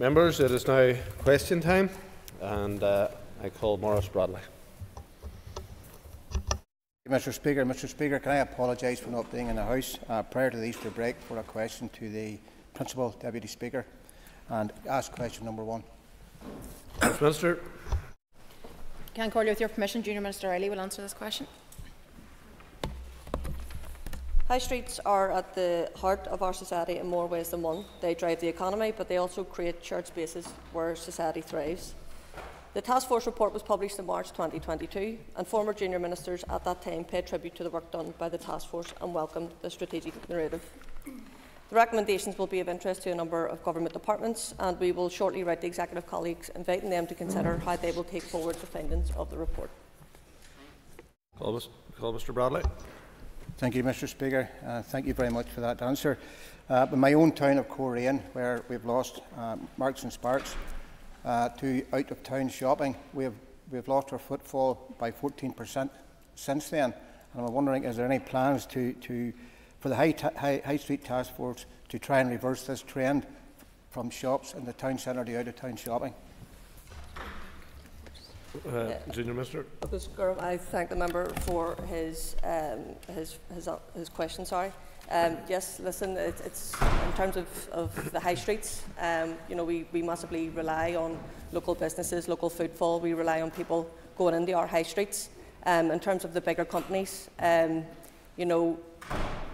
Members, it is now question time, and uh, I call Maurice Bradley. Mr Speaker, Mr Speaker, can I apologise for not being in the House uh, prior to the Easter break for a question to the Principal Deputy Speaker and ask question number one. Minister. Can I call you with your permission? Junior Minister Reilly will answer this question. High streets are at the heart of our society in more ways than one. They drive the economy, but they also create shared spaces where society thrives. The Task Force report was published in March 2022, and former junior ministers at that time paid tribute to the work done by the Task Force and welcomed the strategic narrative. The recommendations will be of interest to a number of government departments, and we will shortly write to executive colleagues inviting them to consider how they will take forward the findings of the report. Call, Mr Bradley. Thank you, Mr Speaker. Uh, thank you very much for that answer. Uh, in my own town of Coleraine, where we've lost uh, Marks and Sparks uh, to out-of-town shopping, we have, we have lost our footfall by 14% since then. And I'm wondering, is there any plans to, to, for the High, High, High Street Task Force to try and reverse this trend from shops in the town centre to out-of-town shopping? Uh, Minister. I thank the member for his um, his, his, uh, his question. Sorry. Um, yes, listen, it, it's in terms of, of the high streets, um, you know, we, we massively rely on local businesses, local footfall, we rely on people going into our high streets. Um, in terms of the bigger companies, um, you know,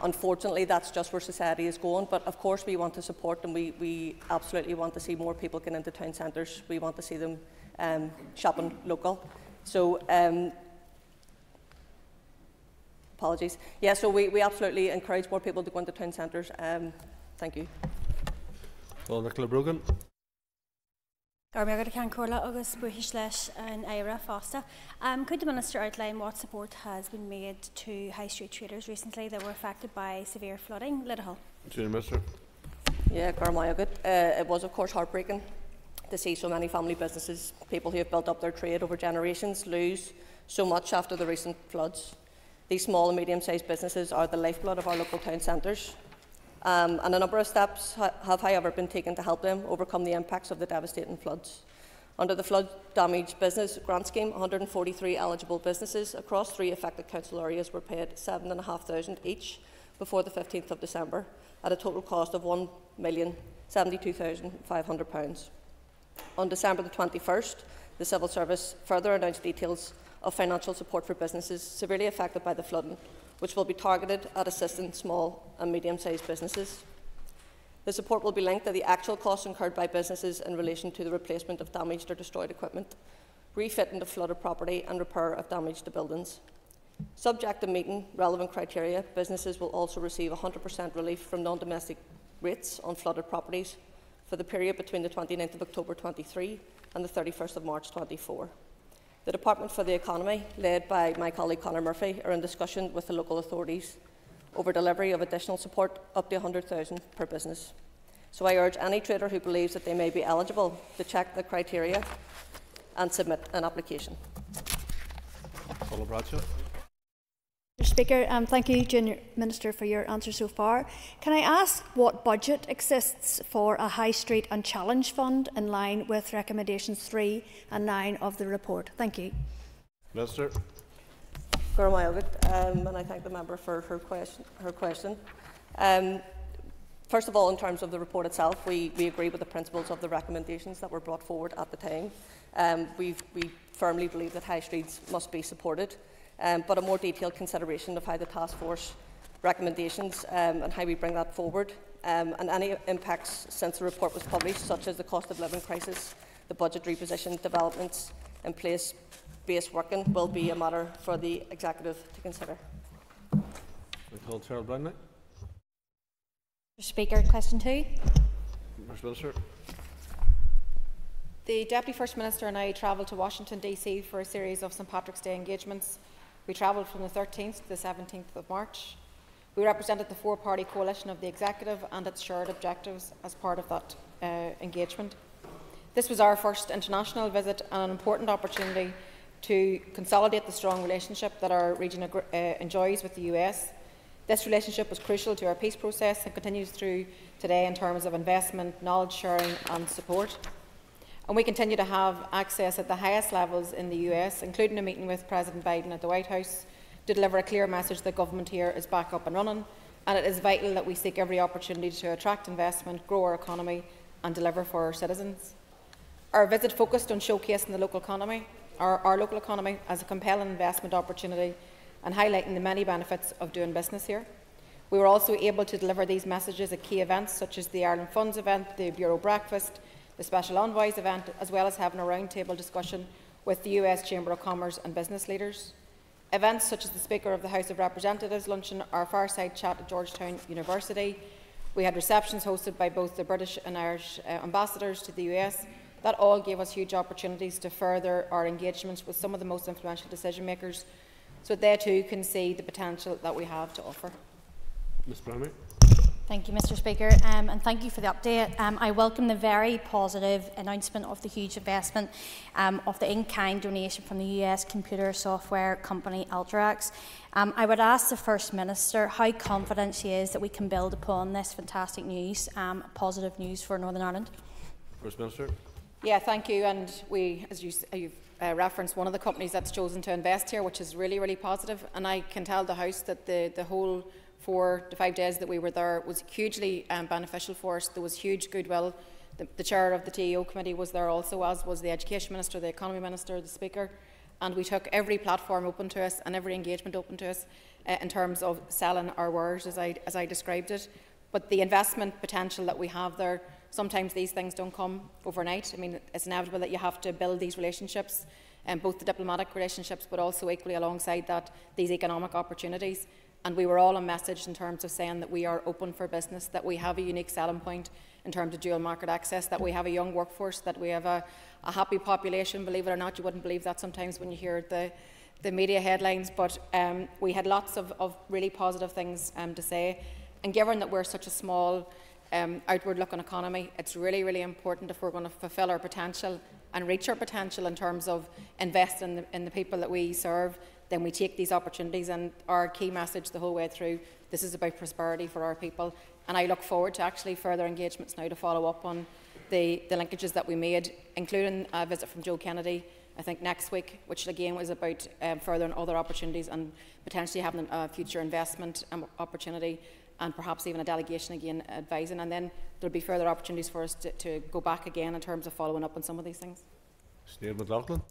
unfortunately that's just where society is going, but of course we want to support them we, we absolutely want to see more people get into town centres, we want to see them um, shopping local. So, um, apologies. Yeah, so we, we absolutely encourage more people to go into town centres. Um, thank you. Well, Nicola Brogan. Garmegad can Corla agus buhis leis an Ira Fosta. Um, could the Minister outline what support has been made to high street traders recently that were affected by severe flooding? Liddell. Junior Minister. Yeah, Garmegad. Uh, it was, of course, heartbreaking to see so many family businesses, people who have built up their trade over generations, lose so much after the recent floods. These small and medium-sized businesses are the lifeblood of our local town centres. Um, and a number of steps ha have, however, been taken to help them overcome the impacts of the devastating floods. Under the Flood Damage Business Grant Scheme, 143 eligible businesses across three affected council areas were paid £7,500 each before the 15th of December at a total cost of £1,072,500. On December the 21st, the Civil Service further announced details of financial support for businesses severely affected by the flooding, which will be targeted at assisting small and medium-sized businesses. The support will be linked to the actual costs incurred by businesses in relation to the replacement of damaged or destroyed equipment, refitting of flooded property and repair of damaged buildings. Subject to meeting relevant criteria, businesses will also receive 100% relief from non-domestic rates on flooded properties for the period between the 29th of October 23 and the 31st of March 24. The Department for the Economy, led by my colleague Conor Murphy, are in discussion with the local authorities over delivery of additional support up to 100,000 per business. So I urge any trader who believes that they may be eligible to check the criteria and submit an application. Bradshaw. Mr Speaker, um, thank you, Junior Minister, for your answer so far. Can I ask what budget exists for a High Street and Challenge Fund in line with recommendations 3 and 9 of the report? Thank you. Minister. Um, and I thank the member for her question. Her question. Um, first of all, in terms of the report itself, we, we agree with the principles of the recommendations that were brought forward at the time. Um, we firmly believe that high streets must be supported um, but a more detailed consideration of how the task force recommendations um, and how we bring that forward um, and any impacts since the report was published, such as the cost of living crisis, the budget reposition developments in place based working will be a matter for the executive to consider. Mr Speaker, question two. Mr. Minister. The Deputy First Minister and I travelled to Washington DC for a series of St Patrick's Day engagements we travelled from the 13th to the 17th of March. We represented the four-party coalition of the executive and its shared objectives as part of that uh, engagement. This was our first international visit and an important opportunity to consolidate the strong relationship that our region uh, enjoys with the US. This relationship was crucial to our peace process and continues through today in terms of investment, knowledge sharing and support. And we continue to have access at the highest levels in the US, including a meeting with President Biden at the White House, to deliver a clear message that government here is back up and running, and it is vital that we seek every opportunity to attract investment, grow our economy and deliver for our citizens. Our visit focused on showcasing the local economy, our, our local economy as a compelling investment opportunity and highlighting the many benefits of doing business here. We were also able to deliver these messages at key events such as the Ireland Funds event, the Bureau Breakfast, the Special Envoys event, as well as having a roundtable discussion with the US Chamber of Commerce and business leaders. Events such as the Speaker of the House of Representatives luncheon, our fireside chat at Georgetown University. We had receptions hosted by both the British and Irish uh, ambassadors to the US. That all gave us huge opportunities to further our engagements with some of the most influential decision makers so that they too can see the potential that we have to offer. Ms. Thank you, Mr Speaker, um, and thank you for the update. Um, I welcome the very positive announcement of the huge investment um, of the in-kind donation from the US computer software company Alterac. Um, I would ask the First Minister how confident she is that we can build upon this fantastic news, um, positive news for Northern Ireland. First Minister. Yeah, thank you. And we, as you, you've uh, referenced, one of the companies that's chosen to invest here, which is really, really positive. And I can tell the House that the, the whole for the five days that we were there was hugely um, beneficial for us. There was huge goodwill. The, the, chair of the TEO committee was there also, as was the Education Minister, the Economy Minister, the Speaker. And we took every platform open to us and every engagement open to us uh, in terms of selling our words, as I, as I described it. But the investment potential that we have there, sometimes these things don't come overnight. I mean, it's inevitable that you have to build these relationships, um, both the diplomatic relationships, but also equally alongside that, these economic opportunities. And we were all a message in terms of saying that we are open for business, that we have a unique selling point in terms of dual market access, that we have a young workforce, that we have a, a happy population. Believe it or not, you wouldn't believe that sometimes when you hear the, the media headlines, but um, we had lots of, of really positive things um, to say. And given that we're such a small, um, outward-looking economy, it's really, really important if we're going to fulfil our potential and reach our potential in terms of investing in the, in the people that we serve then we take these opportunities. And our key message the whole way through this is about prosperity for our people. And I look forward to actually further engagements now to follow up on the, the linkages that we made, including a visit from Joe Kennedy, I think next week, which again was about um, furthering other opportunities and potentially having a future investment um, opportunity and perhaps even a delegation again advising. And then there'll be further opportunities for us to, to go back again in terms of following up on some of these things. Steve McLaughlin.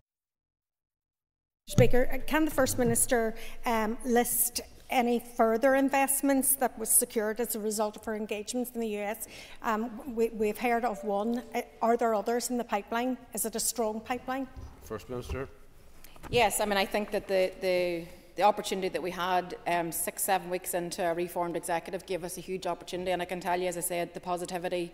Speaker, uh, can the First Minister um, list any further investments that was secured as a result of her engagements in the US? Um, we, have heard of one. Uh, are there others in the pipeline? Is it a strong pipeline? First Minister. Yes, I mean, I think that the, the, the opportunity that we had um, six, seven weeks into a reformed executive gave us a huge opportunity. And I can tell you, as I said, the positivity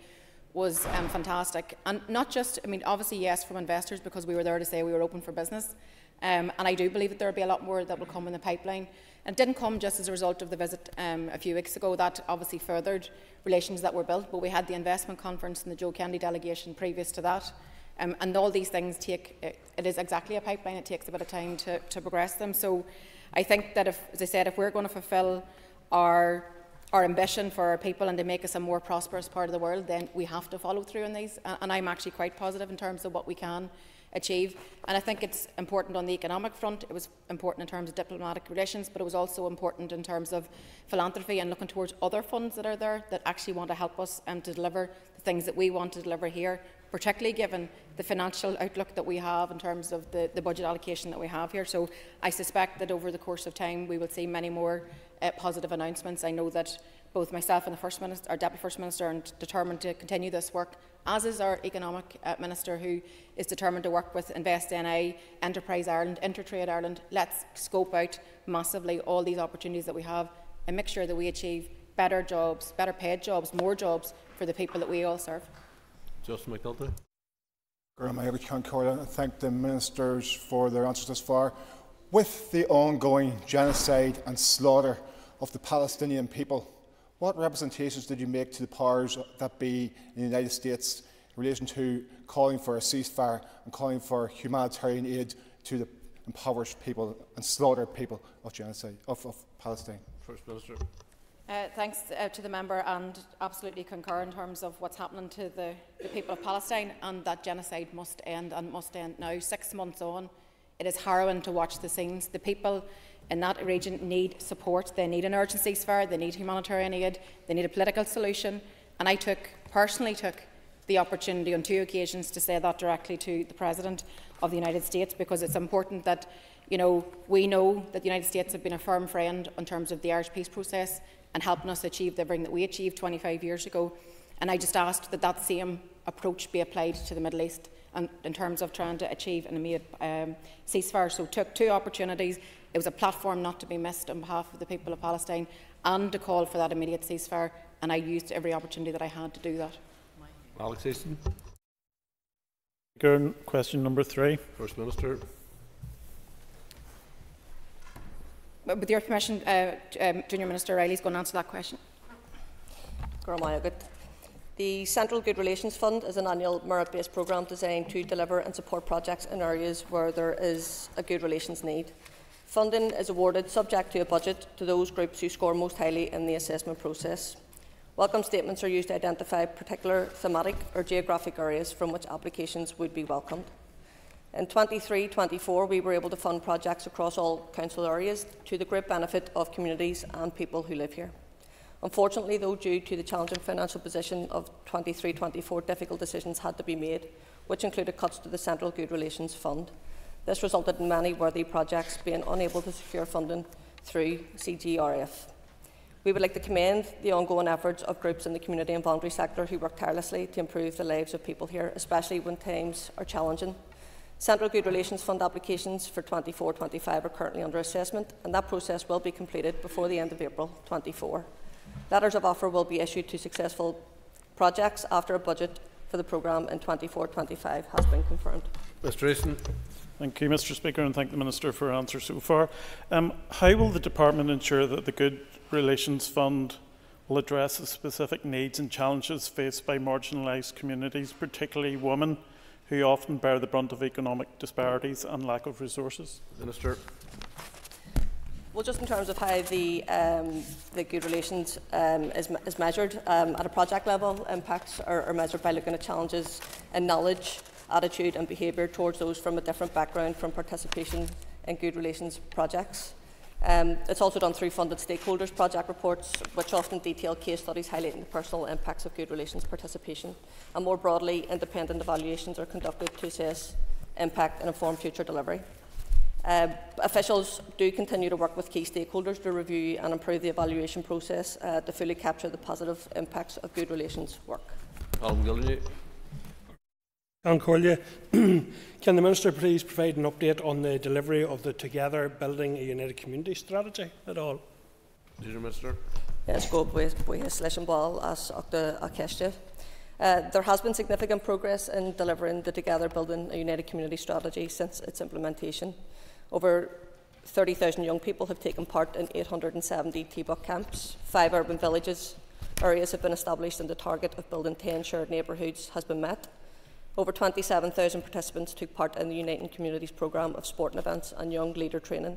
was um, fantastic. And not just, I mean, obviously, yes, from investors, because we were there to say we were open for business. Um, and I do believe that there will be a lot more that will come in the pipeline. And it didn't come just as a result of the visit um, a few weeks ago. That obviously furthered relations that were built, but we had the investment conference and the Joe Kennedy delegation previous to that. Um, and all these things take, it, it is exactly a pipeline, it takes a bit of time to, to progress them. So I think that if, as I said, if we're going to fulfil our our ambition for our people and to make us a more prosperous part of the world, then we have to follow through on these. And I'm actually quite positive in terms of what we can achieve. And I think it's important on the economic front. It was important in terms of diplomatic relations, but it was also important in terms of philanthropy and looking towards other funds that are there that actually want to help us um, to deliver the things that we want to deliver here, particularly given the financial outlook that we have in terms of the, the budget allocation that we have here. So I suspect that over the course of time we will see many more uh, positive announcements. I know that both myself and the First Minister, our Deputy First Minister are determined to continue this work as is our Economic uh, Minister, who is determined to work with Invest NI, Enterprise Ireland, Intertrade Ireland. Let's scope out massively all these opportunities that we have and make sure that we achieve better jobs, better paid jobs, more jobs for the people that we all serve. Justin McNulty. I thank the ministers for their answers thus far. With the ongoing genocide and slaughter of the Palestinian people, what representations did you make to the powers that be in the United States in relation to calling for a ceasefire and calling for humanitarian aid to the impoverished people and slaughtered people of genocide of, of Palestine? First Minister. Uh, thanks uh, to the member and absolutely concur in terms of what's happening to the, the people of Palestine and that genocide must end and must end now. Six months on, it is harrowing to watch the scenes. The people in that region need support. They need an urgent ceasefire, they need humanitarian aid, they need a political solution. And I took, personally took, the opportunity on two occasions to say that directly to the President of the United States because it's important that you know, we know that the United States have been a firm friend in terms of the Irish peace process and helping us achieve the everything that we achieved 25 years ago. And I just asked that that same approach be applied to the Middle East and in terms of trying to achieve an immediate um, ceasefire. So took two opportunities. It was a platform not to be missed on behalf of the people of Palestine and to call for that immediate ceasefire. And I used every opportunity that I had to do that. Alex Easton. Question number three. First Minister. With your permission, uh, um, Junior Minister Reilly is going to answer that question. The Central Good Relations Fund is an annual merit-based programme designed to deliver and support projects in areas where there is a good relations need. Funding is awarded subject to a budget to those groups who score most highly in the assessment process. Welcome statements are used to identify particular thematic or geographic areas from which applications would be welcomed. In 23-24, we were able to fund projects across all council areas to the great benefit of communities and people who live here. Unfortunately, though, due to the challenging financial position of 23-24, difficult decisions had to be made, which included cuts to the Central Good Relations Fund. This resulted in many worthy projects being unable to secure funding through CGRF. We would like to commend the ongoing efforts of groups in the community and voluntary sector who work tirelessly to improve the lives of people here, especially when times are challenging Central Good Relations Fund applications for 24-25 are currently under assessment and that process will be completed before the end of April 24. Letters of offer will be issued to successful projects after a budget for the programme in 24-25 has been confirmed. Mr Easton. Thank you, Mr Speaker, and thank the Minister for her answer so far. Um, how will the Department ensure that the Good Relations Fund will address the specific needs and challenges faced by marginalised communities, particularly women, who often bear the brunt of economic disparities and lack of resources? Minister. Well, just in terms of how the, um, the good relations um, is, is measured um, at a project level, impacts are, are measured by looking at challenges in knowledge, attitude and behaviour towards those from a different background from participation in good relations projects. Um, it's also done through funded stakeholders project reports, which often detail case studies highlighting the personal impacts of good relations participation. And more broadly, independent evaluations are conducted to assess impact and inform future delivery. Uh, officials do continue to work with key stakeholders to review and improve the evaluation process uh, to fully capture the positive impacts of good relations work. Gilligan. Can the Minister please provide an update on the delivery of the Together Building a United Community strategy at all? Dear Minister. Yes, go with leis ball as uh, there has been significant progress in delivering the Together Building a United Community strategy since its implementation. Over 30,000 young people have taken part in 870 TBUC camps. Five urban villages areas have been established and the target of building 10 shared neighbourhoods has been met. Over 27,000 participants took part in the Uniting Communities programme of sporting events and young leader training.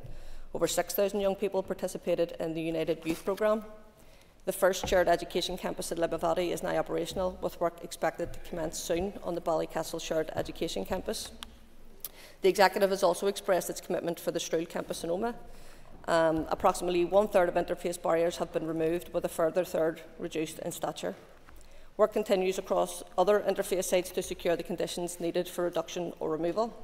Over 6,000 young people participated in the United Youth programme. The first shared education campus at Limavady is now operational, with work expected to commence soon on the Ballycastle Shared Education Campus. The Executive has also expressed its commitment for the Strule campus in Omagh. Um, approximately one third of interface barriers have been removed, with a further third reduced in stature. Work continues across other interface sites to secure the conditions needed for reduction or removal.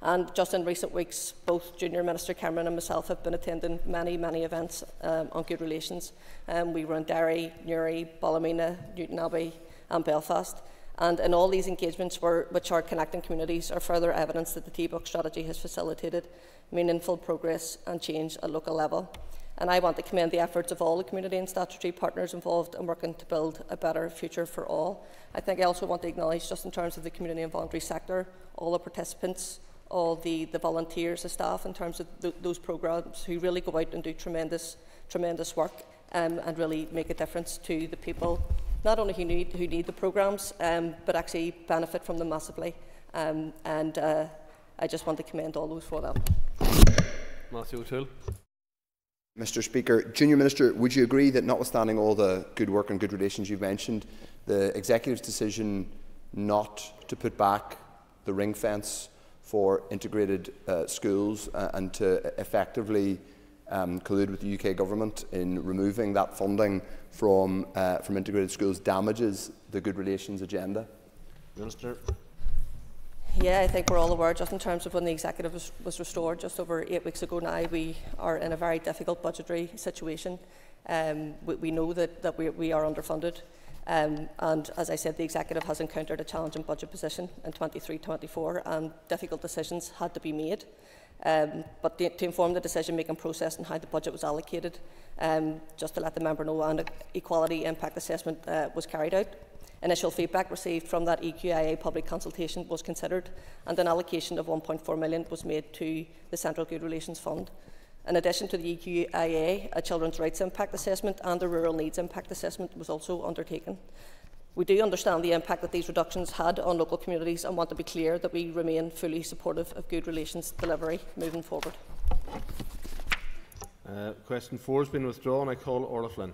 And just in recent weeks, both Junior Minister Cameron and myself have been attending many, many events um, on good relations. Um, we were in Derry, Newry, Ballymena, Newtownabbey and Belfast. And in all these engagements, were, which are connecting communities, are further evidence that the TBUC strategy has facilitated meaningful progress and change at local level. And I want to commend the efforts of all the community and statutory partners involved in working to build a better future for all. I think I also want to acknowledge, just in terms of the community and voluntary sector, all the participants, all the, the volunteers, the staff, in terms of th those programmes who really go out and do tremendous, tremendous work um, and really make a difference to the people, not only who need, who need the programmes, um, but actually benefit from them massively. Um, and uh, I just want to commend all those for that. Matthew O'Toole. Mr Speaker. Junior Minister, would you agree that notwithstanding all the good work and good relations you've mentioned, the Executive's decision not to put back the ring fence for integrated uh, schools uh, and to effectively um, collude with the UK Government in removing that funding from, uh, from integrated schools damages the good relations agenda? Minister. Yeah, I think we're all aware, just in terms of when the executive was, was restored just over eight weeks ago now, we are in a very difficult budgetary situation. Um, we, we know that, that we, we are underfunded. Um, and as I said, the executive has encountered a challenging budget position in 23-24 and difficult decisions had to be made. Um, but the, to inform the decision-making process and how the budget was allocated, um, just to let the member know, an equality impact assessment uh, was carried out. Initial feedback received from that EQIA public consultation was considered and an allocation of 1.4 million was made to the Central Good Relations Fund. In addition to the EQIA, a children's rights impact assessment and a rural needs impact assessment was also undertaken. We do understand the impact that these reductions had on local communities and want to be clear that we remain fully supportive of good relations delivery moving forward. Uh, question four has been withdrawn. I call Orla Flynn.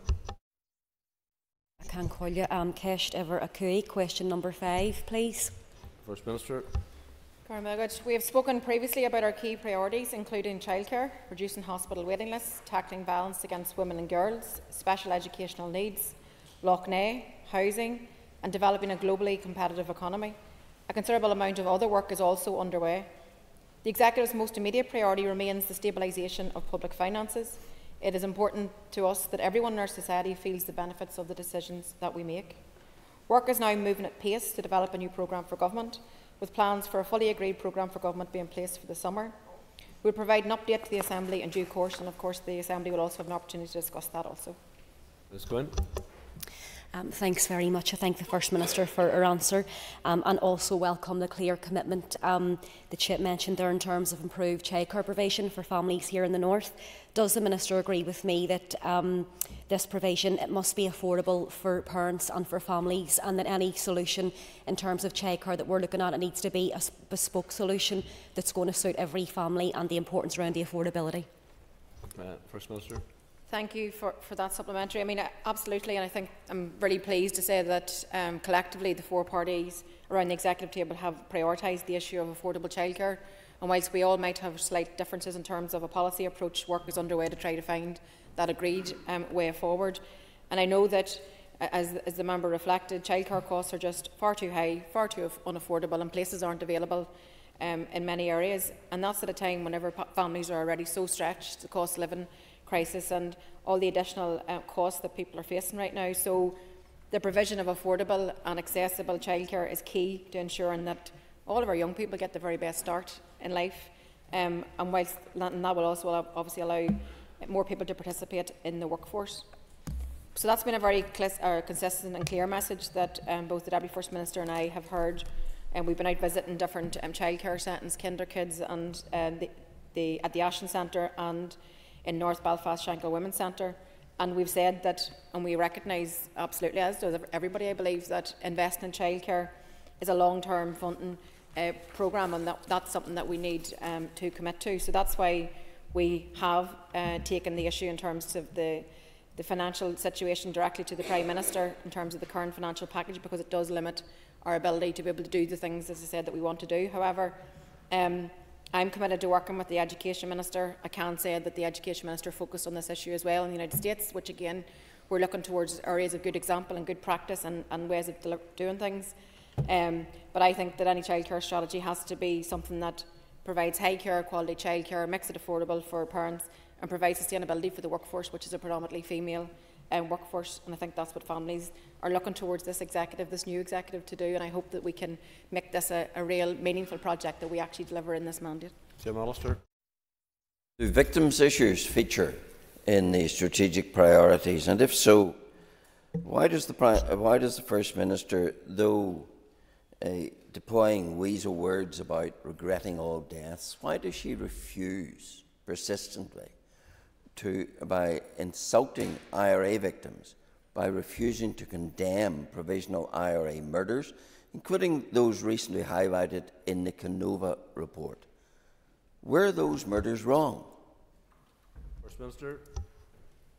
Can call you um, Kesh Ever Akui. Question number five, please. First Minister. We have spoken previously about our key priorities, including childcare, reducing hospital waiting lists, tackling violence against women and girls, special educational needs, Lough Neagh, housing, and developing a globally competitive economy. A considerable amount of other work is also underway. The Executive's most immediate priority remains the stabilisation of public finances. It is important to us that everyone in our society feels the benefits of the decisions that we make. Work is now moving at pace to develop a new programme for government, with plans for a fully agreed programme for government being placed for the summer. We will provide an update to the Assembly in due course, and of course the Assembly will also have an opportunity to discuss that also. Ms Quinn. Um, thanks very much. I thank the First Minister for her answer um, and also welcome the clear commitment um, that she mentioned there in terms of improved childcare provision for families here in the North. Does the Minister agree with me that um, this provision it must be affordable for parents and for families and that any solution in terms of childcare that we're looking at it needs to be a bespoke solution that's going to suit every family and the importance around the affordability? Uh, First Minister. Thank you for, for that supplementary. I mean, absolutely, and I think I'm really pleased to say that um, collectively the four parties around the executive table have prioritised the issue of affordable childcare. And whilst we all might have slight differences in terms of a policy approach, work is underway to try to find that agreed um, way forward. And I know that, as, as the member reflected, childcare costs are just far too high, far too unaffordable, and places aren't available um, in many areas. And that's at a time whenever families are already so stretched, the cost of living crisis and all the additional uh, costs that people are facing right now. So the provision of affordable and accessible childcare is key to ensuring that all of our young people get the very best start in life. Um, and whilst that will also obviously allow more people to participate in the workforce. So that's been a very uh, consistent and clear message that um, both the Deputy First Minister and I have heard. And we've been out visiting different um, childcare settings, kinder kids, and um, the, the, at the Ashton Centre and in North Belfast Shankill Women's Centre. And we've said that, and we recognise absolutely, as does everybody, I believe, that investing in childcare is a long-term funding uh, programme, and that, that's something that we need um, to commit to. So that's why we have uh, taken the issue in terms of the, the financial situation directly to the Prime Minister in terms of the current financial package, because it does limit our ability to be able to do the things, as I said, that we want to do. However, um, I'm committed to working with the Education Minister. I can say that the Education Minister focused on this issue as well in the United States, which again, we're looking towards areas of good example and good practice and, and ways of doing things. Um, but I think that any childcare strategy has to be something that provides high care, quality childcare, makes it affordable for parents, and provides sustainability for the workforce, which is a predominantly female um, workforce. And I think that's what families are looking towards this executive, this new executive, to do. And I hope that we can make this a, a real meaningful project that we actually deliver in this mandate. Jim Allister. Do victims' issues feature in the strategic priorities? And if so, why does the, why does the First Minister, though uh, deploying weasel words about regretting all deaths, why does she refuse persistently to, by insulting IRA victims, by refusing to condemn provisional IRA murders, including those recently highlighted in the Kenova report. Were those murders wrong? First Minister.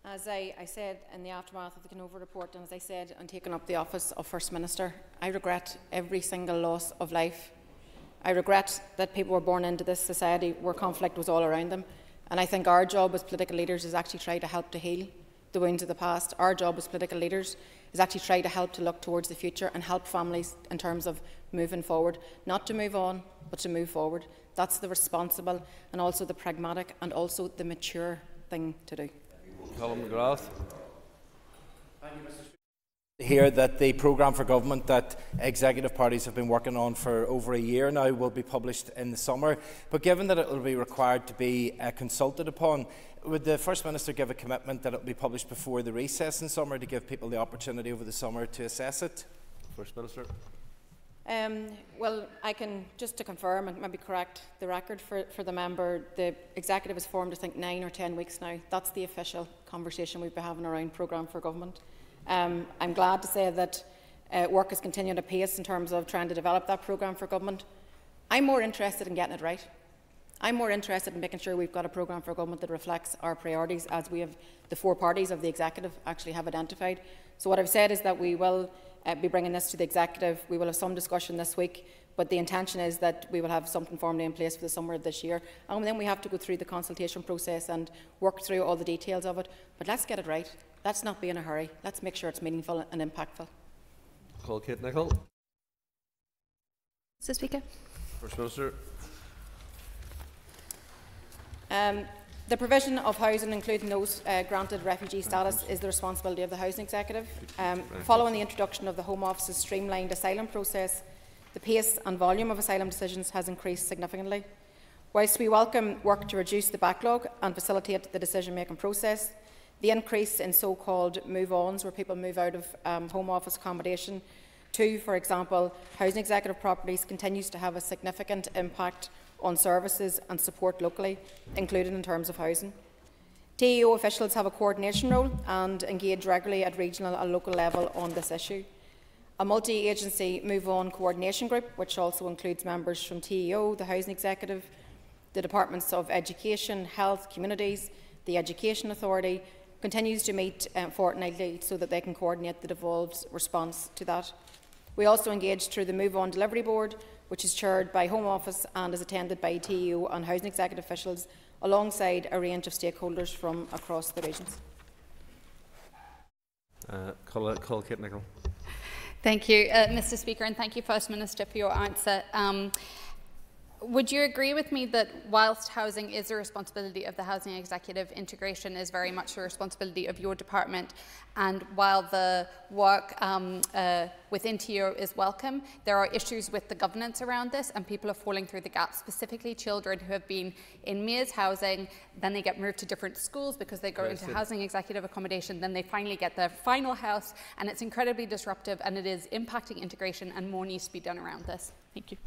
As I, I, said in the aftermath of the Kenova report, and as I said on taking up the office of First Minister, I regret every single loss of life. I regret that people were born into this society where conflict was all around them. And I think our job as political leaders is actually try to help to heal the wounds of the past. Our job as political leaders is actually try to help to look towards the future and help families in terms of moving forward, not to move on, but to move forward. That's the responsible and also the pragmatic and also the mature thing to do. Colin McGrath. Here that the programme for government that executive parties have been working on for over a year now will be published in the summer. But given that it will be required to be uh, consulted upon, would the First Minister give a commitment that it will be published before the recess in summer to give people the opportunity over the summer to assess it? First Minister. Um, well, I can, just to confirm and maybe correct the record for, for the member, the executive is formed, I think, nine or ten weeks now. That's the official conversation we've been having around programme for government. Um, I'm glad to say that uh, work is continuing at pace in terms of trying to develop that programme for government. I'm more interested in getting it right. I'm more interested in making sure we've got a programme for government that reflects our priorities as we have the four parties of the executive actually have identified. So what I've said is that we will uh, be bringing this to the executive. We will have some discussion this week, but the intention is that we will have something formally in place for the summer of this year. And then we have to go through the consultation process and work through all the details of it. But let's get it right. Let's not be in a hurry. Let's make sure it's meaningful and impactful. Call Kate Nicholl. Mr Speaker. First Minister. Um, the provision of housing, including those uh, granted refugee status, is the responsibility of the Housing Executive. Um, following the introduction of the Home Office's streamlined asylum process, the pace and volume of asylum decisions has increased significantly. Whilst we welcome work to reduce the backlog and facilitate the decision-making process, the increase in so-called move-ons, where people move out of um, Home Office accommodation to, for example, housing executive properties, continues to have a significant impact on services and support locally, including in terms of housing. TEO officials have a coordination role and engage regularly at regional and local level on this issue. A multi-agency Move On coordination group, which also includes members from TEO, the Housing Executive, the Departments of Education, Health, Communities, the Education Authority, continues to meet uh, fortnightly so that they can coordinate the devolved response to that. We also engage through the Move On Delivery Board, which is chaired by Home Office and is attended by TEO and housing executive officials, alongside a range of stakeholders from across the regions. Uh, call, call Kate Nicholl. Thank you, uh, Mr Speaker, and thank you, First Minister, for your answer. Um, would you agree with me that whilst housing is a responsibility of the Housing Executive, integration is very much the responsibility of your department? And while the work um, uh, within TEO is welcome, there are issues with the governance around this, and people are falling through the gaps, specifically children who have been in Mears housing, then they get moved to different schools because they go into Housing Executive accommodation, then they finally get their final house, and it's incredibly disruptive and it is impacting integration, and more needs to be done around this. Thank you.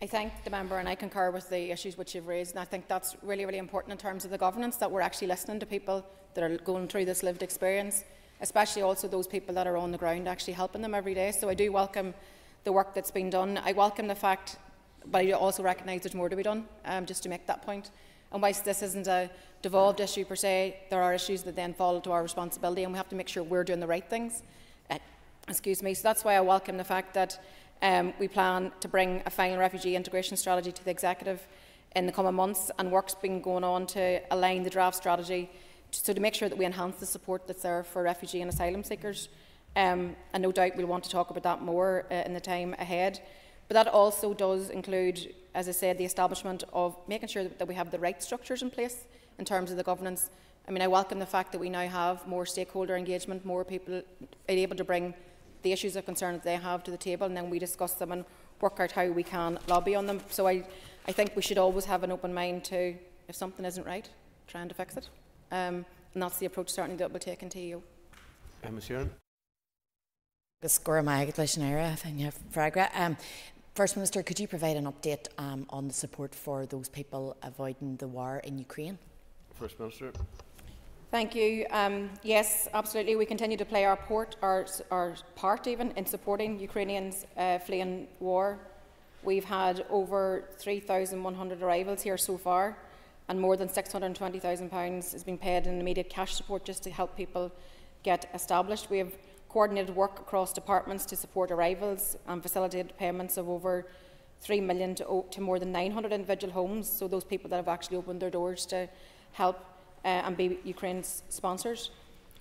I thank the member and I concur with the issues which you've raised and I think that's really, really important in terms of the governance, that we're actually listening to people that are going through this lived experience, especially also those people that are on the ground actually helping them every day. So I do welcome the work that's been done. I welcome the fact, but I also recognise there's more to be done, um, just to make that point. And whilst this isn't a devolved issue per se, there are issues that then fall to our responsibility and we have to make sure we're doing the right things. Uh, excuse me. So that's why I welcome the fact that um, we plan to bring a final refugee integration strategy to the executive in the coming months, and work's been going on to align the draft strategy to, so to make sure that we enhance the support that's there for refugee and asylum seekers. Um, and no doubt we'll want to talk about that more uh, in the time ahead. But that also does include, as I said, the establishment of making sure that, that we have the right structures in place in terms of the governance. I mean, I welcome the fact that we now have more stakeholder engagement, more people able to bring the issues of concern that they have to the table, and then we discuss them and work out how we can lobby on them. So I, I think we should always have an open mind to, if something isn't right, trying to fix it. Um, and that's the approach certainly that we'll take in TEO. Emma Sheerin. Score my um, First Minister, could you provide an update um, on the support for those people avoiding the war in Ukraine? First Minister. Thank you. Um, yes, absolutely. We continue to play our, port, our, our part even in supporting Ukrainians uh, fleeing war. We've had over 3,100 arrivals here so far, and more than £620,000 has been paid in immediate cash support just to help people get established. We have coordinated work across departments to support arrivals and facilitated payments of over 3 million to, to more than 900 individual homes, so those people that have actually opened their doors to help uh, and be Ukraine's sponsors.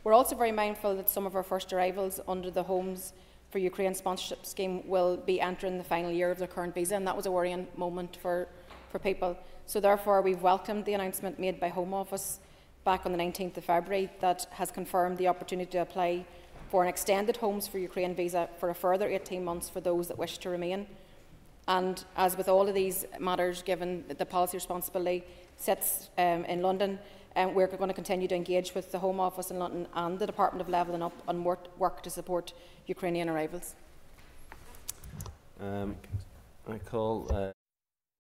We're also very mindful that some of our first arrivals under the Homes for Ukraine sponsorship scheme will be entering the final year of their current visa, and that was a worrying moment for, for people. So therefore, we've welcomed the announcement made by Home Office back on the 19th of February that has confirmed the opportunity to apply for an extended Homes for Ukraine visa for a further 18 months for those that wish to remain. And as with all of these matters, given that the policy responsibility sits um, in London, um, we're going to continue to engage with the Home Office in London and the Department of Levelling Up on work, work to support Ukrainian arrivals. Um, I call uh,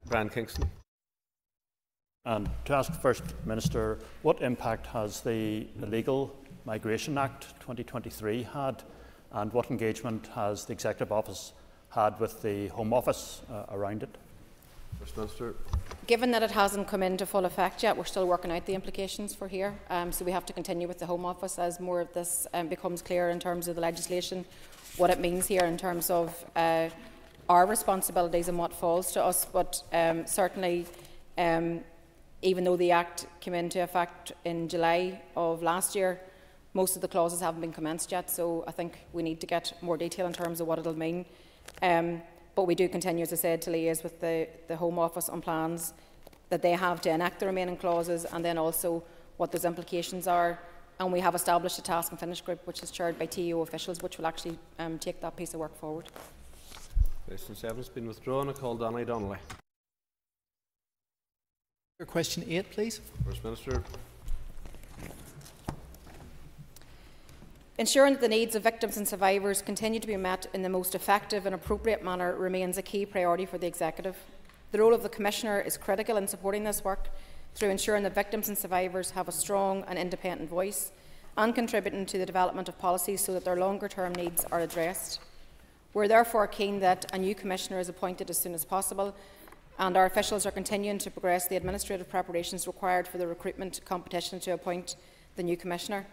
Brian Kingston. And to ask the First Minister, what impact has the Illegal Migration Act 2023 had, and what engagement has the Executive Office had with the Home Office uh, around it? Minister. Given that it hasn't come into full effect yet, we're still working out the implications for here. Um, so we have to continue with the Home Office as more of this um, becomes clear in terms of the legislation, what it means here in terms of uh, our responsibilities and what falls to us. But um, certainly, um, even though the Act came into effect in July of last year, most of the clauses haven't been commenced yet. So I think we need to get more detail in terms of what it'll mean. But we do continue, as I said, to liaise with the, the Home Office on plans that they have to enact the remaining clauses and then also what those implications are. And we have established a task and finish group which is chaired by TEO officials which will actually um, take that piece of work forward. Question 7 has been withdrawn. I call Donnelly Donnelly. Question 8, please. First Minister. Ensuring that the needs of victims and survivors continue to be met in the most effective and appropriate manner remains a key priority for the Executive. The role of the Commissioner is critical in supporting this work through ensuring that victims and survivors have a strong and independent voice and contributing to the development of policies so that their longer term needs are addressed. We are therefore keen that a new Commissioner is appointed as soon as possible and our officials are continuing to progress the administrative preparations required for the recruitment competition to appoint the new Commissioner.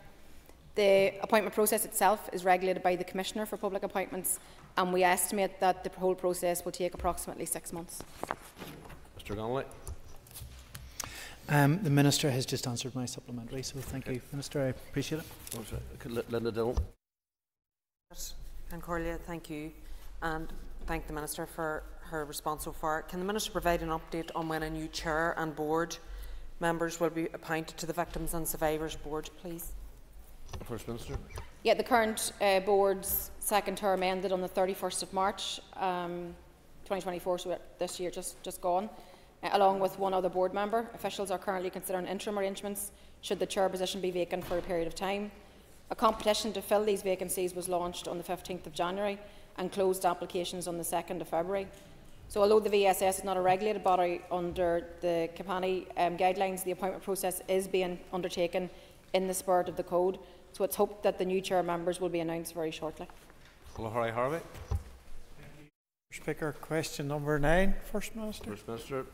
The appointment process itself is regulated by the Commissioner for Public Appointments, and we estimate that the whole process will take approximately six months. Mr Donnelly. Um, the Minister has just answered my supplementary, so thank you, Minister. I appreciate it. Oh, Linda Dillon. And Corlia, thank you, and thank the Minister for her response so far. Can the Minister provide an update on when a new chair and board members will be appointed to the Victims and Survivors Board, please? First Minister. Yeah, the current uh, board's second term ended on the 31st of March um, 2024, so this year just, just gone, uh, along with one other board member. Officials are currently considering interim arrangements should the chair position be vacant for a period of time. A competition to fill these vacancies was launched on the 15th of January and closed applications on the 2nd of February. So although the VSS is not a regulated body under the Capani um, guidelines, the appointment process is being undertaken in the spirit of the code. So it's hoped that the new chair members will be announced very shortly. Harvey. Harvey. Speaker, question number nine, First Minister. First Minister.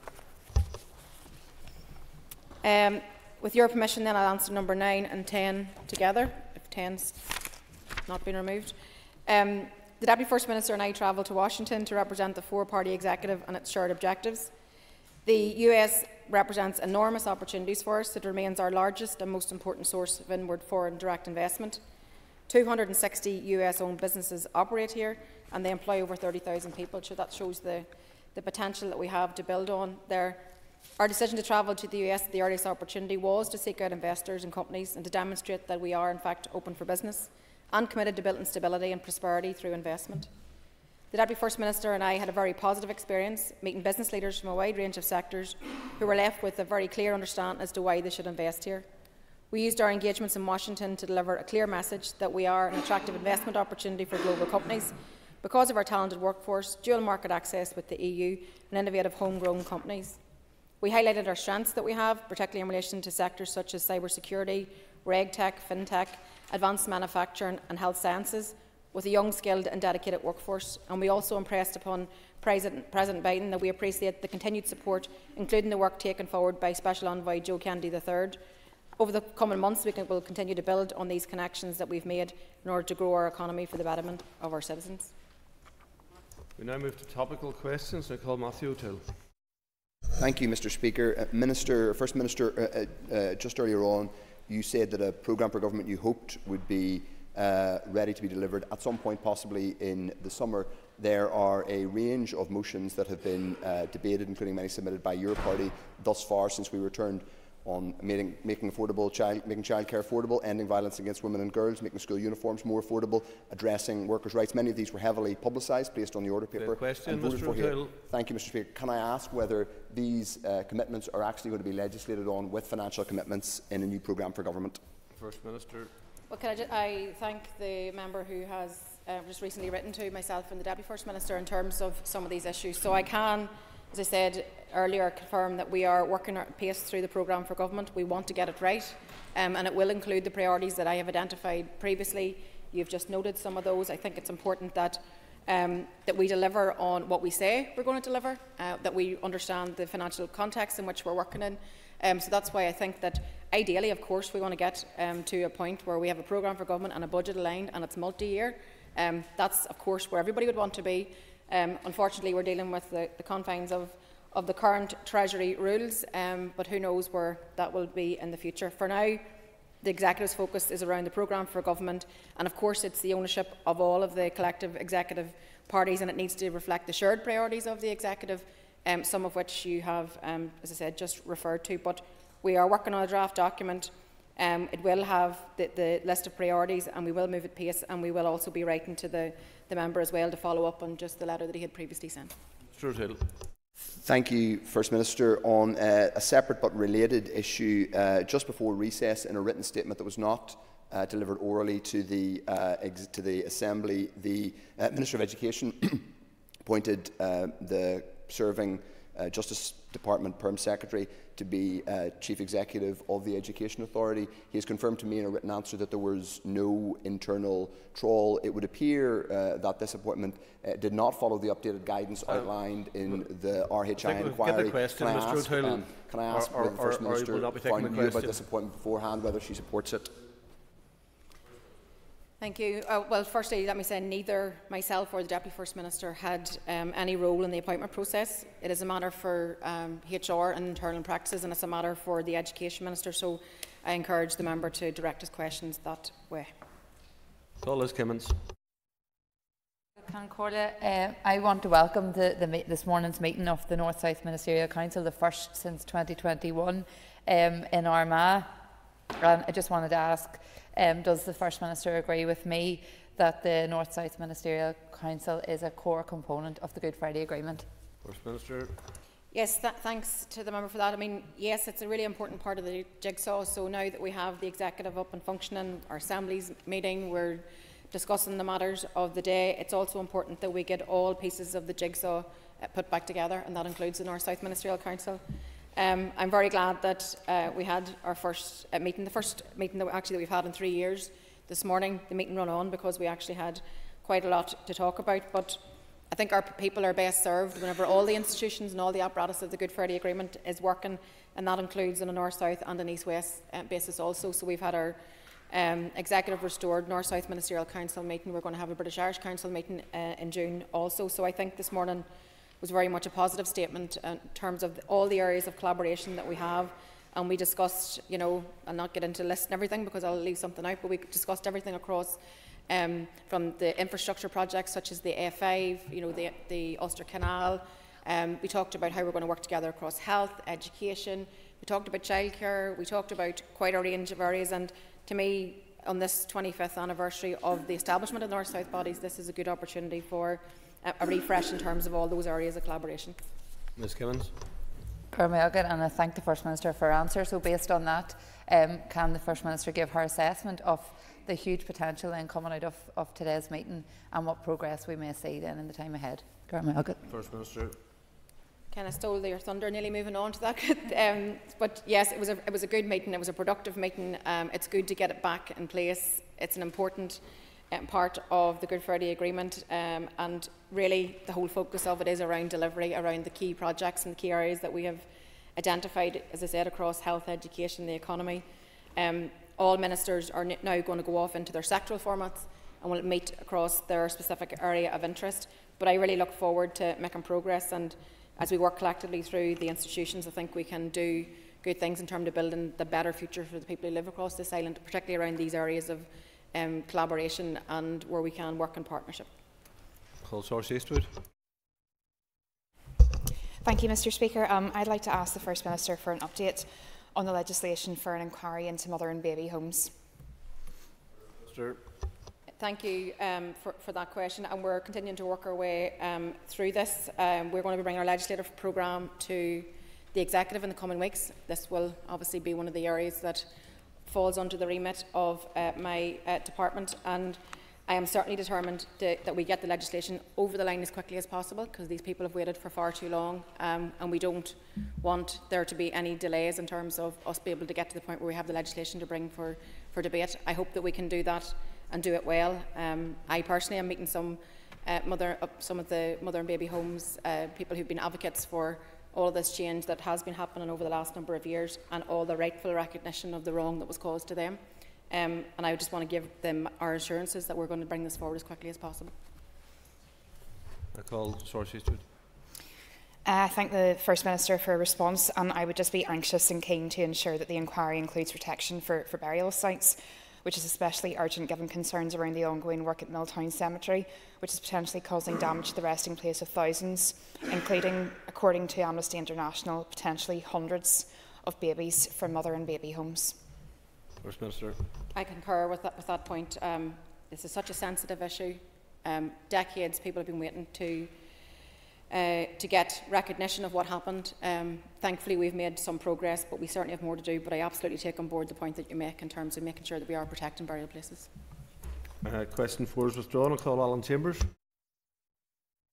Um, with your permission, then I'll answer number nine and ten together, if ten's not been removed. Um, the Deputy First Minister and I travelled to Washington to represent the four-party executive and its shared objectives. The US represents enormous opportunities for us. It remains our largest and most important source of inward foreign direct investment. 260 US owned businesses operate here and they employ over 30,000 people, so that shows the, the potential that we have to build on there. Our decision to travel to the US at the earliest opportunity was to seek out investors and companies and to demonstrate that we are, in fact, open for business and committed to building stability and prosperity through investment. The Deputy First Minister and I had a very positive experience meeting business leaders from a wide range of sectors who were left with a very clear understanding as to why they should invest here. We used our engagements in Washington to deliver a clear message that we are an attractive investment opportunity for global companies because of our talented workforce, dual market access with the EU, and innovative homegrown companies. We highlighted our strengths that we have, particularly in relation to sectors such as cybersecurity, regtech, fintech, advanced manufacturing, and health sciences, with a young, skilled and dedicated workforce. And we also impressed upon President, President Biden that we appreciate the continued support, including the work taken forward by Special Envoy Joe Kennedy III. Over the coming months, we can, will continue to build on these connections that we've made in order to grow our economy for the betterment of our citizens. We now move to topical questions. I call Matthew O'Toole. Thank you, Mr. Speaker. Uh, Minister, First Minister, uh, uh, uh, just earlier on, you said that a programme for government you hoped would be uh, ready to be delivered at some point, possibly in the summer. There are a range of motions that have been uh, debated, including many submitted by your party thus far since we returned on making, making affordable child, making childcare affordable, ending violence against women and girls, making school uniforms more affordable, addressing workers' rights. Many of these were heavily publicised, placed on the order paper, question, and voted Mr. for here. Thank you, Mr. Speaker. Can I ask whether these uh, commitments are actually going to be legislated on with financial commitments in a new programme for government? First Minister. Well, can I, ju- I thank the member who has uh, just recently written to myself and the Deputy First Minister in terms of some of these issues. So I can, as I said earlier, confirm that we are working at pace through the programme for government. We want to get it right, um, and it will include the priorities that I have identified previously. You've just noted some of those. I think it's important that um, that we deliver on what we say we're going to deliver, uh, that we understand the financial context in which we're working in. Um, so that's why I think that ideally, of course, we want to get um, to a point where we have a programme for government and a budget aligned and it's multi-year. Um, that's, of course, where everybody would want to be. Um, unfortunately, we're dealing with the, the confines of, of the current Treasury rules, um, but who knows where that will be in the future. For now, the executive's focus is around the programme for government, and of course, it's the ownership of all of the collective executive parties, and it needs to reflect the shared priorities of the executive, um, some of which you have, um, as I said, just referred to. But we are working on a draft document. Um, it will have the, the, list of priorities, and we will move at pace, and we will also be writing to the, the member as well to follow up on just the letter that he had previously sent. Mr. O'Toole. Thank you, First Minister. On uh, a separate but related issue, uh, just before recess, in a written statement that was not uh, delivered orally to the, uh, to the Assembly, the uh, Minister of Education appointed uh, the serving Justice Department Perm Secretary to be uh, Chief Executive of the Education Authority. He has confirmed to me in a written answer that there was no internal trawl. It would appear uh, that this appointment uh, did not follow the updated guidance Um, outlined in the RHI inquiry. the question, can, I Mr. ask, um, can I ask or- whether the First or- or Minister will not be taking found knew about this appointment beforehand, whether she supports it? Thank you. Uh, well, firstly, let me say neither myself or the Deputy First Minister had um, any role in the appointment process. It is a matter for um, HR and internal practices, and it's a matter for the Education Minister. So I encourage the member to direct his questions that way. Call Liz Kimmins. Concordia, uh, I want to welcome the, the, this morning's meeting of the North South Ministerial Council, the first since 2021 um, in Armagh. And I just wanted to ask, um, does the First Minister agree with me that the North South Ministerial Council is a core component of the Good Friday Agreement? First Minister. Yes, th thanks to the member for that. I mean, yes, it's a really important part of the jigsaw. So now that we have the executive up and functioning, our assemblies meeting, we're discussing the matters of the day. It's also important that we get all pieces of the jigsaw uh, put back together, and that includes the North South Ministerial Council. Um, I'm very glad that uh, we had our first uh, meeting, the first meeting that we, actually that we've had in three years. This morning, the meeting ran on because we actually had quite a lot to talk about. But I think our people are best served whenever all the institutions and all the apparatus of the Good Friday Agreement is working, and that includes on a north-south and an east-west uh, basis also. So we've had our um, executive restored North-South Ministerial Council meeting. We're going to have a British Irish Council meeting uh, in June also. So I think this morning was very much a positive statement in terms of all the areas of collaboration that we have. And we discussed, you know, I'll not get into listing everything because I'll leave something out, but we discussed everything across um, from the infrastructure projects such as the A5, you know, the, the Ulster Canal. Um, we talked about how we're going to work together across health, education. We talked about childcare. We talked about quite a range of areas. And to me, on this 25th anniversary of the establishment of North-South bodies, this is a good opportunity for a, a refresh in terms of all those areas of collaboration. Ms Kimmins. Cormailgan, and I thank the First Minister for her answer. So based on that, um, can the First Minister give her assessment of the huge potential then coming out of, of today's meeting and what progress we may see then in the time ahead? Cormailgan. First Minister. kind of stole your thunder, nearly moving on to that. um, but yes, it was a it was a good meeting. It was a productive meeting. Um, it's good to get it back in place. It's an important um, part of the Good Friday Agreement, um, and really the whole focus of it is around delivery, around the key projects and the key areas that we have identified, as I said, across health, education, the economy. Um, all ministers are now going to go off into their sectoral formats and will meet across their specific area of interest. But I really look forward to making progress, and as we work collectively through the institutions, I think we can do good things in terms of building the better future for the people who live across this island, particularly around these areas of um, collaboration and where we can work in partnership. Call Sorcha Eastwood. Thank you, Mr Speaker. Um, I'd like to ask the First Minister for an update on the legislation for an inquiry into mother and baby homes. Mr. Thank you um, for, for, that question, and we're continuing to work our way um, through this. Um, we're going to be bringing our legislative programme to the executive in the coming weeks. This will obviously be one of the areas that falls under the remit of uh, my uh, department, and I am certainly determined to, that we get the legislation over the line as quickly as possible because these people have waited for far too long, um, and we don't want there to be any delays in terms of us being able to get to the point where we have the legislation to bring for, for debate. I hope that we can do that and do it well. Um, I personally am meeting some uh, mother, uh, some of the mother and baby homes, uh, people who've been advocates for all this change that has been happening over the last number of years and all the rightful recognition of the wrong that was caused to them. Um, and I just want to give them our assurances that we're going to bring this forward as quickly as possible. I call Sorcha Eastwood. Uh, I thank the First Minister for a response, and I would just be anxious and keen to ensure that the inquiry includes protection for, for burial sites which is especially urgent given concerns around the ongoing work at Milltown Cemetery, which is potentially causing damage to the resting place of thousands, including, according to Amnesty International, potentially hundreds of babies from mother and baby homes. First Minister. I concur with that, with that point. Um, this is such a sensitive issue. Um, decades people have been waiting to uh, to get recognition of what happened. Um, thankfully, we've made some progress, but we certainly have more to do. But I absolutely take on board the point that you make in terms of making sure that we are protecting burial places. Uh, question four is withdrawn. I'll call Alan Chambers.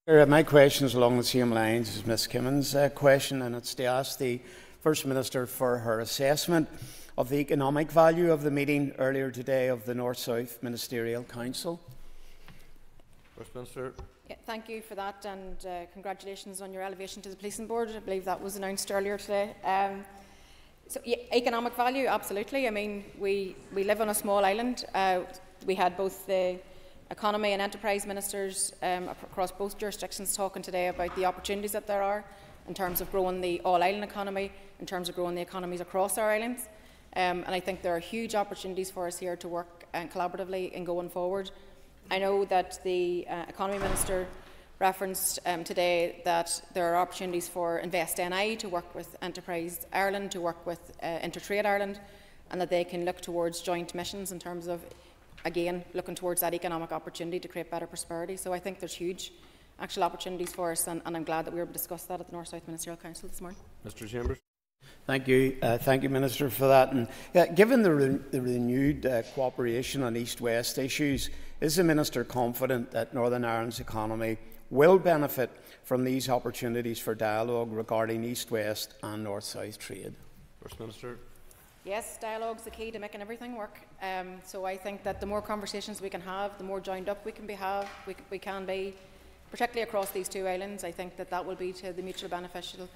My question is along the same lines as Ms Kimmins' uh, question, and it's to ask the First Minister for her assessment of the economic value of the meeting earlier today of the North-South Ministerial Council. First Minister. Yeah, thank you for that, and uh, congratulations on your elevation to the policing board. I believe that was announced earlier today. Um, so, yeah, economic value, absolutely. I mean, we, we live on a small island. Uh, we had both the economy and enterprise ministers um, across both jurisdictions talking today about the opportunities that there are in terms of growing the all-island economy, in terms of growing the economies across our islands. Um, and I think there are huge opportunities for us here to work uh, collaboratively in going forward. I know that the uh, Economy Minister referenced um, today that there are opportunities for Invest NI to work with Enterprise Ireland, to work with uh, Intertrade Ireland, and that they can look towards joint missions in terms of, again, looking towards that economic opportunity to create better prosperity. So I think there's huge actual opportunities for us, and, and I'm glad that we were able to discuss that at the North South Ministerial Council this morning. Mr. Chambers. Thank you, uh, thank you, Minister, for that. And given the, re the renewed uh, cooperation on East-West issues, is the Minister confident that Northern Ireland's economy will benefit from these opportunities for dialogue regarding East-West and North-South trade? First Minister. Yes, dialogue is the key to making everything work. Um, so I think that the more conversations we can have, the more joined up we can be have, we, we can be, particularly across these two islands. I think that that will be to the mutual beneficial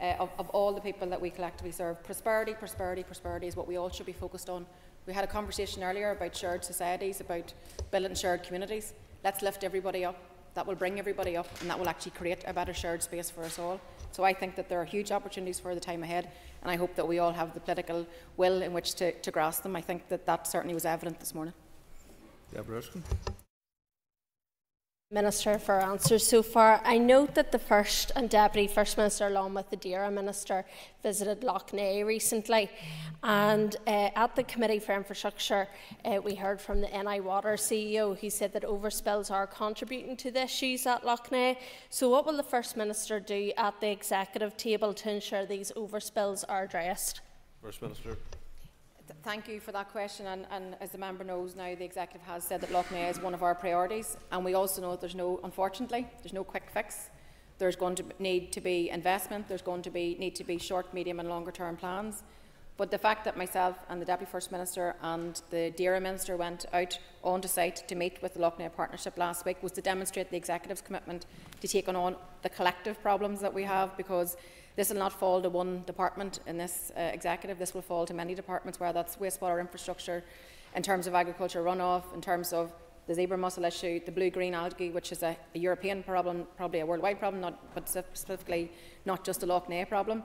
uh, of, of all the people that we collectively serve. Prosperity, prosperity, prosperity is what we all should be focused on. We had a conversation earlier about shared societies, about building shared communities. Let's lift everybody up. That will bring everybody up and that will actually create a better shared space for us all. So I think that there are huge opportunities for the time ahead and I hope that we all have the political will in which to, to grasp them. I think that that certainly was evident this morning. Deborah Erskine. Minister for answers so far. I note that the First and Deputy First Minister, along with the DAERA Minister, visited Lough Neagh recently. And uh, at the Committee for Infrastructure, uh, we heard from the NI Water CEO. He said that overspills are contributing to the issues at Lough Neagh. So, what will the First Minister do at the executive table to ensure these overspills are addressed? First Minister. Thank you for that question. And, and, as the member knows now, the executive has said that Lough Neagh is one of our priorities. And we also know that there's no, unfortunately, there's no quick fix. There's going to need to be investment. There's going to be need to be short, medium, and longer term plans. But the fact that myself and the Deputy First Minister and the DAERA Minister went out onto site to meet with the Lough Neagh Partnership last week was to demonstrate the Executive's commitment to taking on the collective problems that we have because this will not fall to one department in this uh, Executive, this will fall to many departments, whether that's wastewater infrastructure, in terms of agriculture runoff, in terms of the zebra mussel issue, the blue-green algae, which is a, a, European problem, probably a worldwide problem, not, but specifically not just a Lough Neagh problem.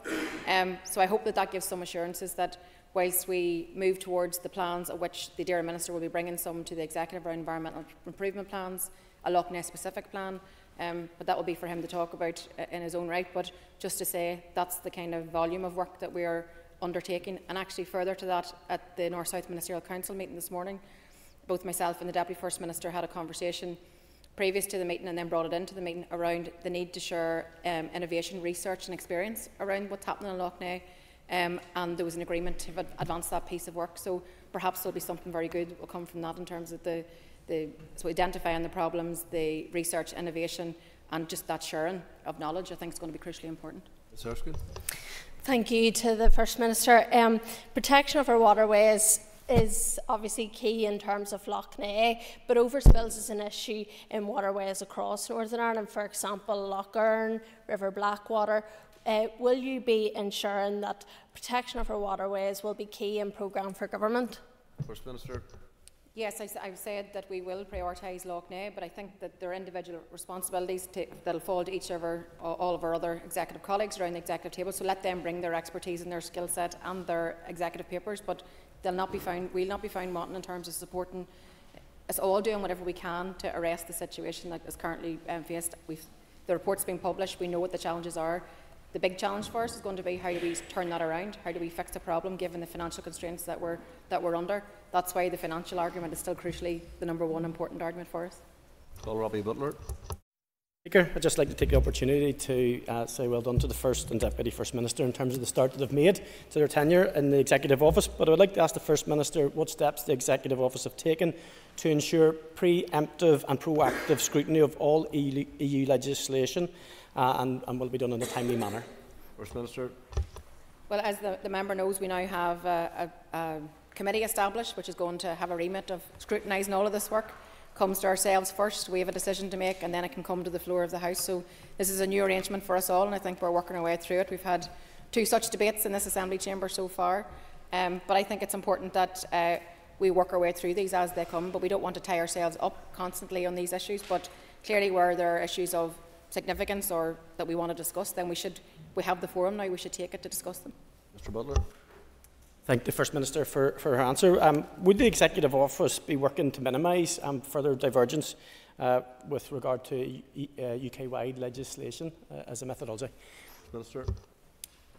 Um, so I hope that that gives some assurances that whilst we move towards the plans of which the DAERA Minister will be bringing some to the Executive around environmental improvement plans, a Lough Neagh specific plan, um, but that will be for him to talk about uh, in his own right. But just to say that's the kind of volume of work that we are undertaking. And actually further to that, at the North-South Ministerial Council meeting this morning, both myself and the Deputy First Minister had a conversation previous to the meeting and then brought it into the meeting around the need to share um, innovation, research and experience around what's happening in Lough Neagh. Um, and there was an agreement to advance that piece of work. So perhaps there'll be something very good will come from that in terms of the, the so identifying the problems, the research, innovation, and just that sharing of knowledge. I think is going to be crucially important. Ms. Erskine. Thank you to the First Minister. Um, protection of our waterways is obviously key in terms of Lough Neagh, but overspills is an issue in waterways across Northern Ireland, for example, Lough Erne, River Blackwater. Uh, will you be ensuring that protection of our waterways will be key in programme for government? First Minister. Yes, I, have said that we will prioritise Lough Neagh, but I think that there are individual responsibilities that will fall to each of our, all of our other executive colleagues around the executive table. So let them bring their expertise and their skill set and their executive papers. But they'll not be found, we'll not be found wanting in terms of supporting us all doing whatever we can to arrest the situation that is currently um, faced. We've, the report's been published, we know what the challenges are. The big challenge for us is going to be how do we turn that around? How do we fix the problem given the financial constraints that we're, that we're under? That's why the financial argument is still crucially the number one important argument for us. Call Robbie Butler. Speaker, I'd just like to take the opportunity to uh, say well done to the First and Deputy First Minister in terms of the start that they've made to their tenure in the Executive Office. But I would like to ask the First Minister what steps the Executive Office have taken to ensure pre-emptive and proactive scrutiny of all EU, EU legislation uh, and, and, will be done in a timely manner. First Minister. Well, as the, the member knows, we now have a, a, a committee established which is going to have a remit of scrutinising all of this work comes to ourselves first. We have a decision to make and then it can come to the floor of the House. So this is a new arrangement for us all and I think we're working our way through it. We've had two such debates in this Assembly chamber so far. Um, but I think it's important that uh, we work our way through these as they come, but we don't want to tie ourselves up constantly on these issues. But clearly where there are issues of significance or that we want to discuss, then we should we have the forum now, we should take it to discuss them. Mr Butler thank the First Minister for, for her answer. Um, would the Executive Office be working to minimise um, further divergence uh, with regard to uh, UK-wide legislation uh, as a methodology? Minister.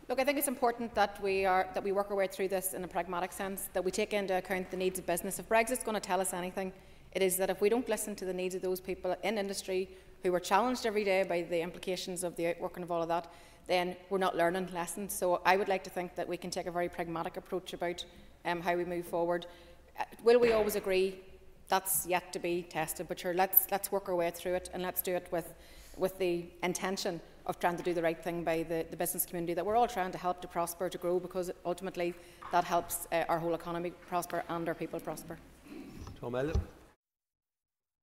Look, I think it's important that we, are, that we work our way through this in a pragmatic sense, that we take into account the needs of business. If Brexit's going to tell us anything, it is that if we don't listen to the needs of those people in industry who are challenged every day by the implications of the outworking of all of that, then we're not learning lessons. So I would like to think that we can take a very pragmatic approach about um, how we move forward. Uh, will we always agree? That's yet to be tested, but sure, let's, let's work our way through it and let's do it with, with the intention of trying to do the right thing by the, the business community that we're all trying to help to prosper, to grow, because ultimately that helps uh, our whole economy prosper and our people prosper. Tom Elliott.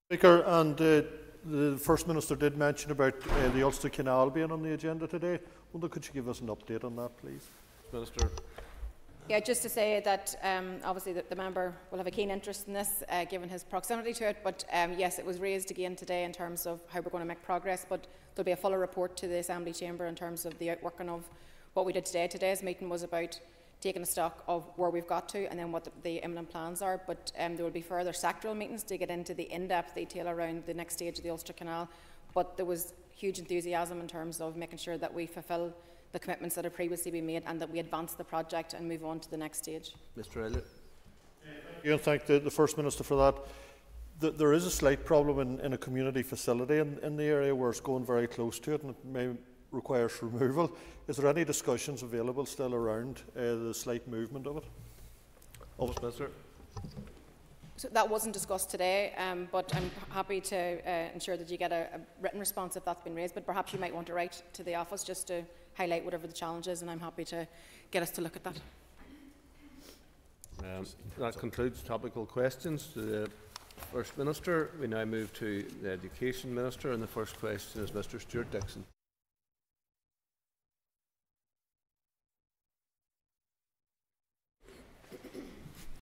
Speaker, and uh, the First Minister did mention about uh, the Ulster Canal being on the agenda today. Wonder, could you give us an update on that, please? Minister. Yeah, just to say that um, obviously the, the, member will have a keen interest in this, uh, given his proximity to it. But um, yes, it was raised again today in terms of how we're going to make progress. But there'll be a fuller report to the Assembly Chamber in terms of the outworking of what we did today. Today's meeting was about taking a stock of where we've got to and then what the, the imminent plans are. But um, there will be further sectoral meetings to get into the in-depth detail around the next stage of the Ulster Canal. But there was huge enthusiasm in terms of making sure that we fulfil the commitments that have previously been made and that we advance the project and move on to the next stage. Mr Elliott. Thank you and thank the, the First Minister for that. The, there is a slight problem in, in a community facility in, in the area where it's going very close to it and it may requires removal. Is there any discussions available still around uh, the slight movement of it? Office Minister. So that wasn't discussed today, um, but I'm happy to uh, ensure that you get a, a, written response if that's been raised. But perhaps you might want to write to the office just to highlight whatever the challenge is, and I'm happy to get us to look at that. Um, that concludes topical questions to the First Minister. We now move to the Education Minister, and the first question is Mr Stewart Dickson.